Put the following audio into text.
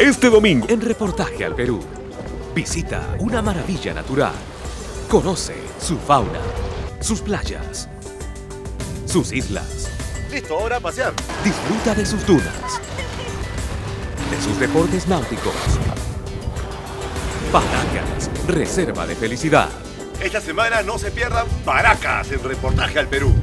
Este domingo en Reportaje al Perú. Visita una maravilla natural. Conoce su fauna, sus playas, sus islas. Listo, ahora a pasear. Disfruta de sus dunas, de sus deportes náuticos. Paracas, reserva de felicidad. Esta semana no se pierdan Paracas en Reportaje al Perú.